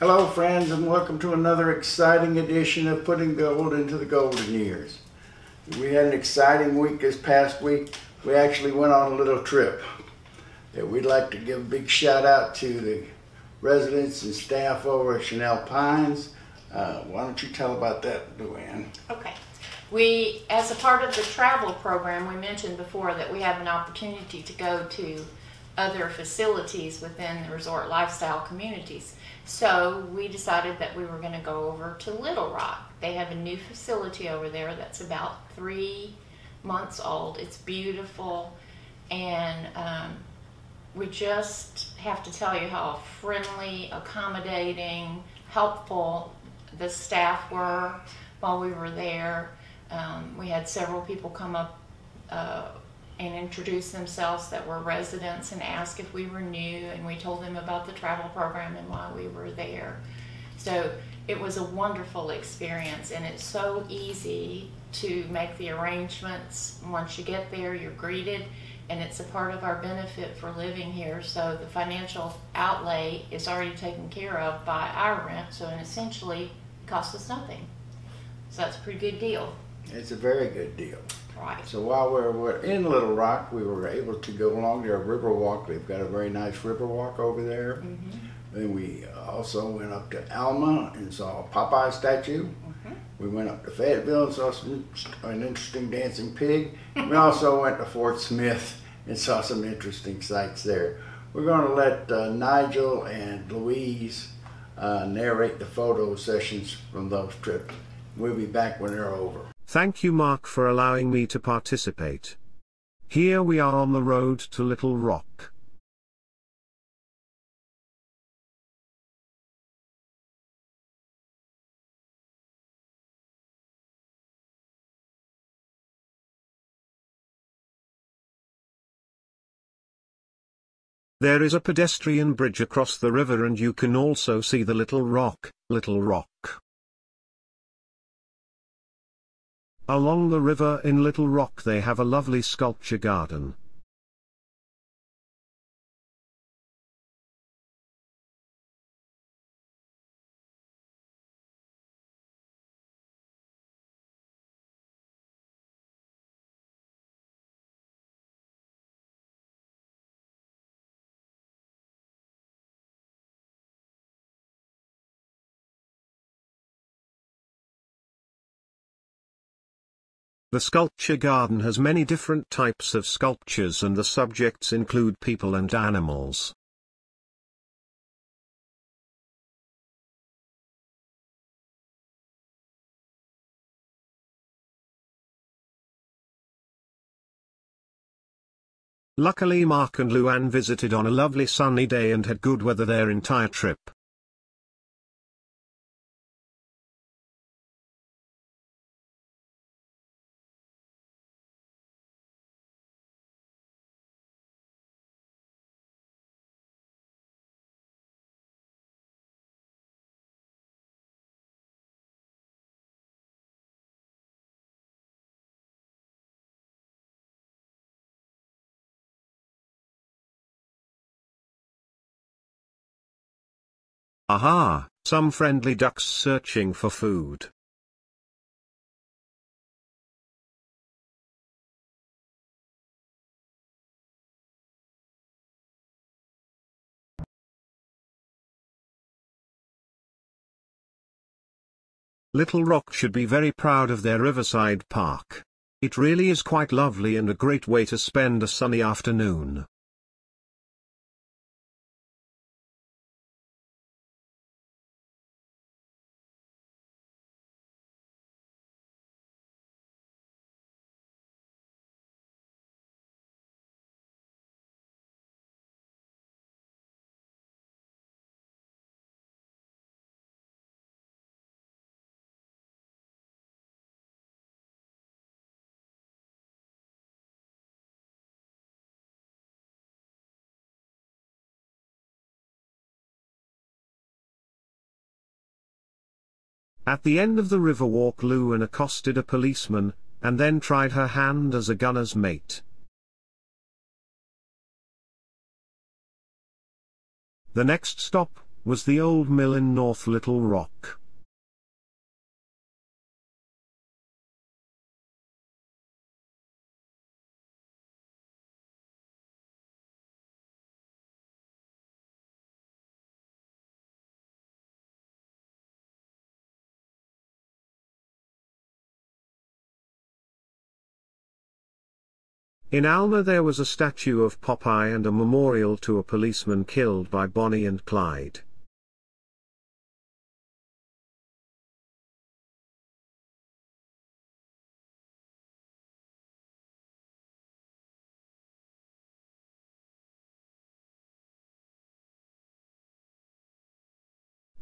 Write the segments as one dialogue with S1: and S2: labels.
S1: Hello, friends, and welcome to another exciting edition of Putting Gold into the Golden Years. We had an exciting week this past week. We actually went on a little trip. that we'd like to give a big shout out to the residents and staff over at Chenal Pines. Uh, why don't you tell about that, Luanne?
S2: Okay. We, as a part of the travel program, we mentioned before that we have an opportunity to go to other facilities within the resort lifestyle communities. So we decided that we were going to go over to Little Rock. They have a new facility over there that's about three months old. It's beautiful, and um, we just have to tell you how friendly, accommodating, helpful the staff were while we were there. Um, we had several people come up uh, and introduce themselves that were residents and ask if we were new, and we told them about the travel program and why we were there. So it was a wonderful experience, and it's so easy to make the arrangements. Once you get there, you're greeted, and it's a part of our benefit for living here. So the financial outlay is already taken care of by our rent, so it essentially it costs us nothing. So that's a pretty good deal,
S1: It's a very good deal.
S2: Right?
S1: So while we were in Little Rock, we were able to go along their river walk. They've got a very nice river walk over there.
S2: Mm-hmm.
S1: Then we also went up to Alma and saw a Popeye statue.
S2: Mhm.
S1: We went up to Fayetteville and saw some, an interesting dancing pig. we also went to Fort Smith and saw some interesting sights there. We're going to let uh, Nigel and Louise uh, narrate the photo sessions from those trips. We'll be back when they're over.
S3: Thank you Mark for allowing me to participate. Here we are on the road to Little Rock. There is a pedestrian bridge across the river and you can also see the Little Rock, Little Rock. Along the river in Little Rock they have a lovely sculpture garden. The sculpture garden has many different types of sculptures and the subjects include people and animals. Luckily Mark and Luanne visited on a lovely sunny day and had good weather their entire trip. Aha, some friendly ducks searching for food. Little Rock should be very proud of their riverside park. It really is quite lovely and a great way to spend a sunny afternoon. At the end of the river walk Luanne accosted a policeman, and then tried her hand as a gunner's mate. The next stop was the old mill in North Little Rock. In Alma there was a statue of Popeye and a memorial to a policeman killed by Bonnie and Clyde.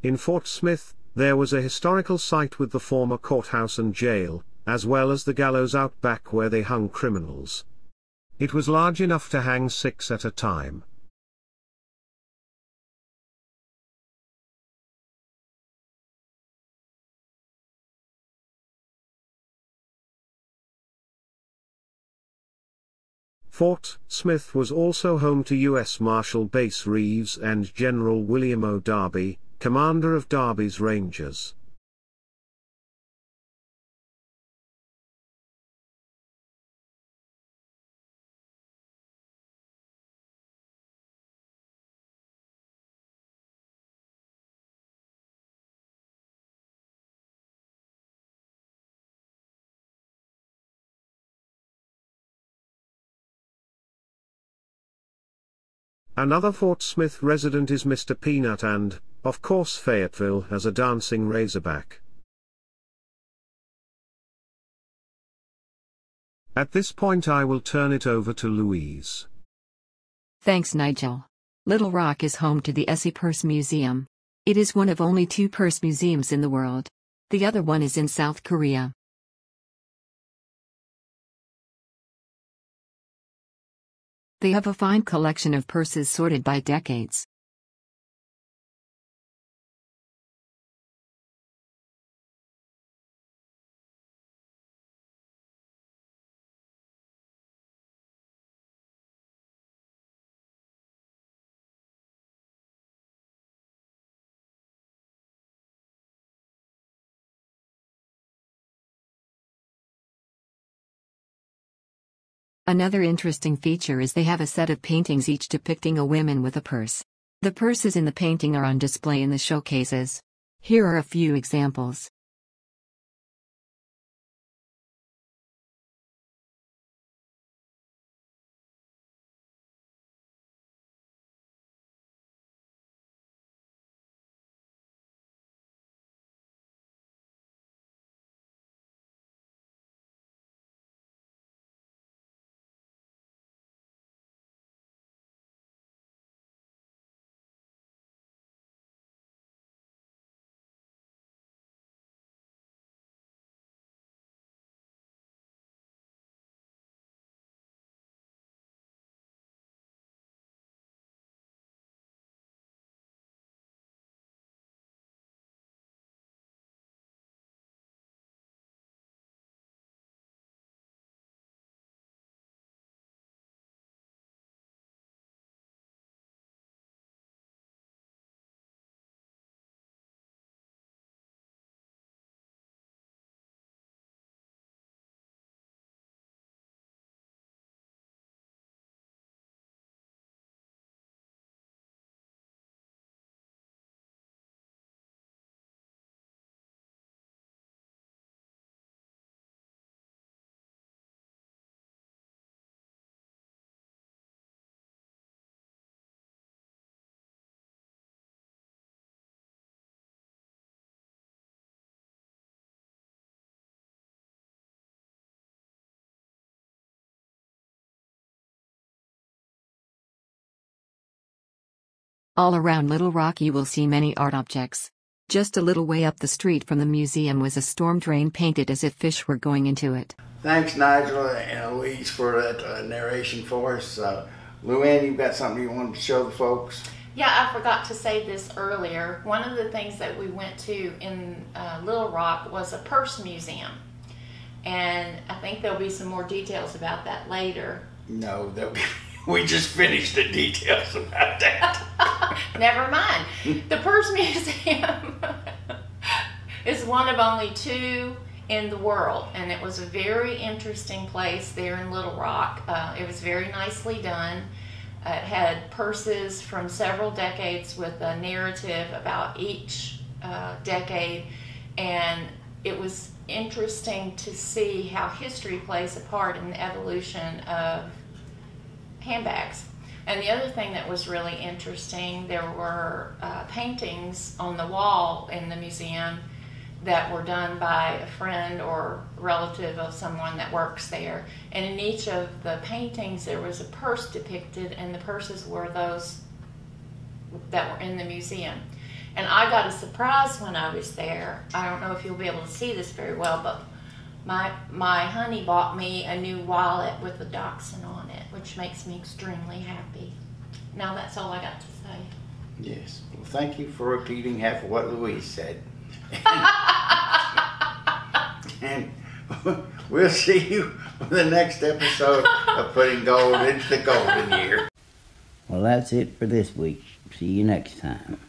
S3: In Fort Smith, there was a historical site with the former courthouse and jail, as well as the gallows out back where they hung criminals. It was large enough to hang six at a time. Fort Smith was also home to U.S. Marshal Bass Reeves and General William O. Darby, commander of Darby's Rangers. Another Fort Smith resident is Mr. Peanut and, of course Fayetteville has a dancing razorback. At this point I will turn it over to Louise.
S4: Thanks Nigel. Little Rock is home to the ESSE Purse Museum. It is one of only two purse museums in the world. The other one is in South Korea. They have a fine collection of purses sorted by decades. Another interesting feature is they have a set of paintings each depicting a woman with a purse. The purses in the painting are on display in the showcases. Here are a few examples. All around Little Rock you will see many art objects. Just a little way up the street from the museum was a storm drain painted as if fish were going into it.
S1: Thanks, Nigel and Louise, for that uh, narration for us. Uh, Luanne, you've got something you wanted to show the folks?
S2: Yeah, I forgot to say this earlier. One of the things that we went to in uh, Little Rock was a purse museum. And I think there'll be some more details about that later.
S1: No, that we, we just finished the details about that.
S2: Never mind. The Purse Museum is one of only two in the world, and it was a very interesting place there in Little Rock. Uh, it was very nicely done. Uh, it had purses from several decades with a narrative about each uh, decade, and it was interesting to see how history plays a part in the evolution of handbags. And the other thing that was really interesting, there were uh, paintings on the wall in the museum that were done by a friend or relative of someone that works there. And in each of the paintings, there was a purse depicted, and the purses were those that were in the museum. And I got a surprise when I was there. I don't know if you'll be able to see this very well, but my my honey bought me a new wallet with a dachshund on which makes me extremely happy. Now that's all I got to say.
S1: Yes. Well, thank you for repeating half of what Louise said. and we'll see you on the next episode of Putting Gold into the Golden Year.
S5: Well, that's it for this week. See you next time.